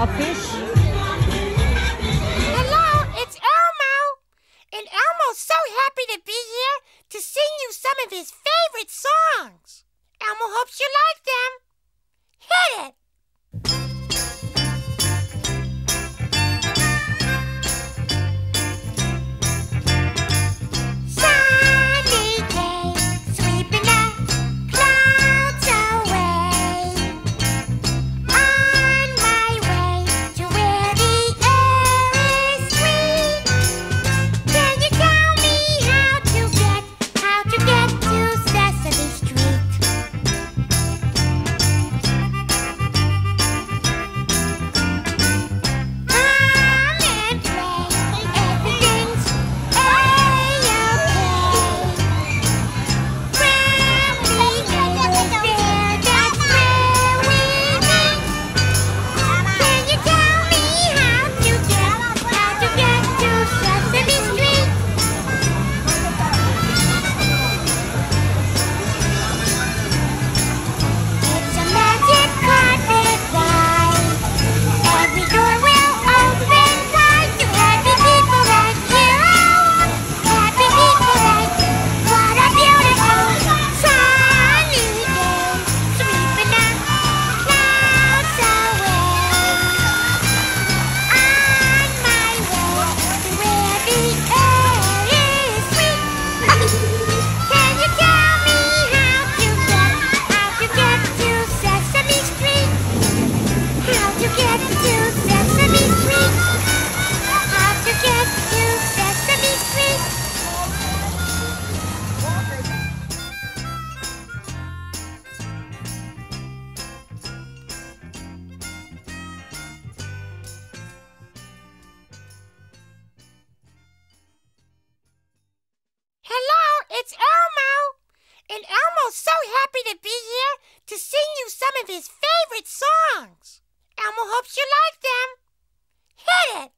a fish. Hello, it's Elmo. And Elmo's so happy to be here to sing you some of his favorite songs. Elmo hopes you like Michael's so happy to be here to sing you some of his favorite songs. Elmo hopes you like them. Hit it!